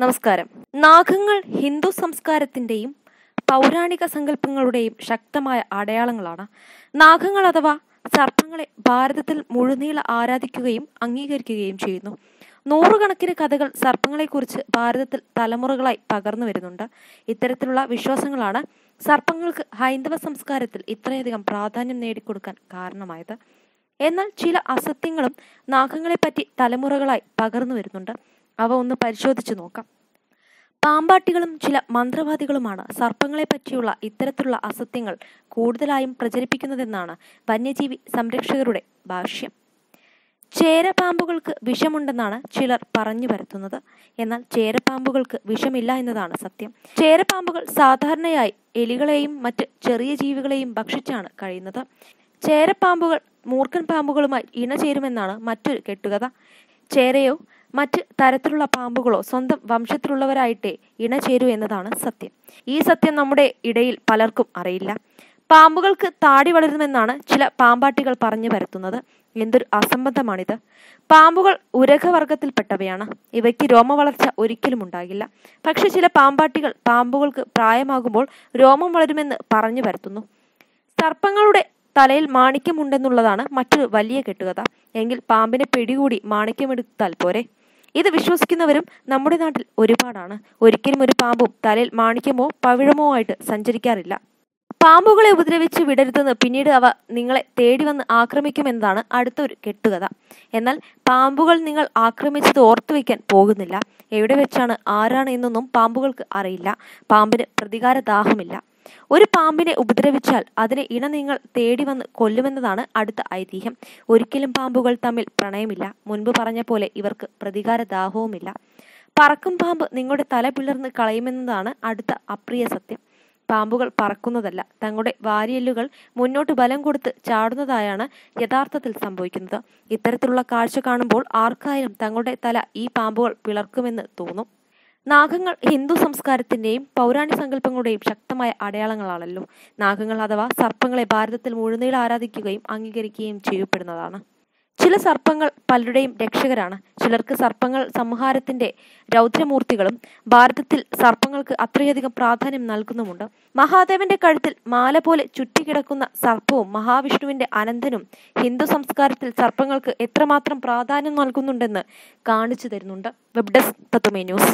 നമസ്കാരം. നാഗങ്ങൾ ഹിന്ദു സംസ്കാരത്തിന്റെയും പൗരാണിക സങ്കല്പങ്ങളുടെയും ശക്തമായ അടയാളങ്ങളാണ്. നാഗങ്ങൾ അഥവാ സർപ്പങ്ങളെ ഭാരതത്തിൽ മുഴുനീള ആരാധിക്കുകയും അംഗീകരിക്കുകയും ചെയ്യുന്നു. നൂറുകണക്കിന് കഥകൾ സർപ്പങ്ങളെക്കുറിച്ച് ഭാരതത്തിൽ തലമുറകളായി പകർന്നു വരുന്നുണ്ട്. ഇത്തരത്തിലുള്ള വിശ്വാസങ്ങളാണ് സർപ്പങ്ങൾക്ക് ഹൈന്ദവ സംസ്കാരത്തിൽ ഇത്രയധികം പ്രാധാന്യം നേടിക്കൊടുക്കാൻ കാരണമായത്. എന്നാൽ ചില അസത്യങ്ങളും നാഗങ്ങളെപ്പറ്റി തലമുറകളായി പകർന്നു വരുന്നുണ്ട്. അവ ഒന്ന് പരിശോധിച്ചു നോക്കാം. പാമ്പാട്ടികളും ചില മന്ത്രവാദികളുമാണ് സർപ്പങ്ങളെ പറ്റിയുള്ള ഇത്തരത്തിലുള്ള അസത്യങ്ങൾ കൂടുതലായും പ്രചരിപ്പിക്കുന്നതെന്നാണ് വന്യജീവി സംരക്ഷകരുടെ ഭാഷ്യം. ചേരപാമ്പുകൾക്ക് വിഷമുണ്ടെന്നാണ് ചിലർ പറഞ്ഞു വരുത്തുന്നത് എന്നാൽ ചേരപ്പാമ്പുകൾക്ക് വിഷമില്ല എന്നതാണ് സത്യം. ചേരപ്പാമ്പുകൾ സാധാരണയായി എലികളെയും മറ്റ് ചെറിയ ജീവികളെയും ഭക്ഷിച്ചാണ് കഴിയുന്നത്. ചേരപ്പാമ്പുകൾ മൂർഖൻ പാമ്പുകളുമായി ഇണചേരുമെന്നാണ് മറ്റൊരു കെട്ടുകഥ. ചേരയോ മറ്റ് തരത്തിലുള്ള പാമ്പുകളോ സ്വന്തം വംശത്തിലുള്ളവരായിട്ടേ ഇണചേരൂ എന്നതാണ് സത്യം. ഈ സത്യം നമ്മുടെ ഇടയിൽ പലർക്കും അറിയില്ല. പാമ്പുകൾക്ക് താടി വളരുമെന്നാണ് ചില പാമ്പാട്ടികൾ പറഞ്ഞു വരുത്തുന്നത് എന്തൊരു അസംബന്ധമാണിത്. പാമ്പുകൾ ഉരകവർഗത്തിൽപ്പെട്ടവയാണ്. ഇവയ്ക്ക് രോമവളർച്ച ഒരിക്കലും ഉണ്ടാകില്ല. പക്ഷെ ചില പാമ്പാട്ടികൾ പാമ്പുകൾക്ക് പ്രായമാകുമ്പോൾ രോമം വളരുമെന്ന് പറഞ്ഞു വരുത്തുന്നു സർപ്പങ്ങളുടെ തലയിൽ മാണിക്യമുണ്ടെന്നുള്ളതാണ് മറ്റൊരു വലിയ കെട്ടുകഥ. എങ്കിൽ പാമ്പിനെ പിടികൂടി മാണിക്യമെടുത്താൽ പോരെ? ഇത് വിശ്വസിക്കുന്നവരും നമ്മുടെ നാട്ടിൽ ഒരുപാടാണ്. ഒരിക്കലും ഒരു പാമ്പും തലയിൽ മാണിക്യമോ പവിഴമോ ആയിട്ട് സഞ്ചരിക്കാറില്ല. പാമ്പുകളെ ഉപദ്രവിച്ച് വിടരുതെന്ന് പിന്നീട് അവ നിങ്ങളെ തേടി വന്ന് ആക്രമിക്കുമെന്നതാണ് അടുത്തൊരു കെട്ടുകഥ. എന്നാൽ പാമ്പുകൾ നിങ്ങൾ ആക്രമിച്ചത് ഓർത്തു വയ്ക്കാൻ പോകുന്നില്ല. എവിടെ വെച്ചാണ് ആരാണ് എന്നൊന്നും പാമ്പുകൾക്ക് അറിയില്ല. പാമ്പിന് പ്രതികാര ദാഹമില്ല ഒരു പാമ്പിനെ ഉപദ്രവിച്ചാൽ അതിനെ ഇണ നിങ്ങൾ തേടി വന്ന് കൊല്ലുമെന്നതാണ് അടുത്ത ഐതിഹ്യം. ഒരിക്കലും പാമ്പുകൾ തമ്മിൽ പ്രണയമില്ല. മുൻപ് പറഞ്ഞ പോലെ ഇവർക്ക് പ്രതികാര ദാഹവുമില്ല പറക്കും പാമ്പ് നിങ്ങളുടെ തല പിളർന്ന് കളയുമെന്നതാണ് അടുത്ത അപ്രിയ സത്യം. പാമ്പുകൾ പറക്കുന്നതല്ല തങ്ങളുടെ വാരിയല്ലുകൾ മുന്നോട്ട് ബലം കൊടുത്ത് ചാടുന്നതായാണ് യഥാർത്ഥത്തിൽ സംഭവിക്കുന്നത്. ഇത്തരത്തിലുള്ള കാഴ്ച കാണുമ്പോൾ ആർക്കായാലും തങ്ങളുടെ തല ഈ പാമ്പുകൾ പിളർക്കുമെന്ന് തോന്നും. നാഗങ്ങൾ ഹിന്ദു സംസ്കാരത്തിന്റെയും പൗരാണിക സങ്കല്പങ്ങളുടെയും ശക്തമായ അടയാളങ്ങളാണല്ലോ. നാഗങ്ങൾ അഥവാ സർപ്പങ്ങളെ ഭാരതത്തിൽ മുഴുനീള ആരാധിക്കുകയും അംഗീകരിക്കുകയും ചെയ്യപ്പെടുന്നതാണ്. ചില സർപ്പങ്ങൾ പലരുടെയും രക്ഷകരാണ്. ചിലർക്ക് സർപ്പങ്ങൾ സംഹാരത്തിന്റെ രൗദ്രമൂർത്തികളും ഭാരതത്തിൽ സർപ്പങ്ങൾക്ക് അത്രയധികം പ്രാധാന്യം നൽകുന്നുമുണ്ട്. മഹാദേവന്റെ കഴുത്തിൽ മാല പോലെ ചുറ്റിക്കിടക്കുന്ന സർപ്പവും മഹാവിഷ്ണുവിന്റെ അനന്തനും ഹിന്ദു സംസ്കാരത്തിൽ സർപ്പങ്ങൾക്ക് എത്രമാത്രം പ്രാധാന്യം നൽകുന്നുണ്ടെന്ന് കാണിച്ചു തരുന്നുണ്ട്. Web desk തത്വമേ news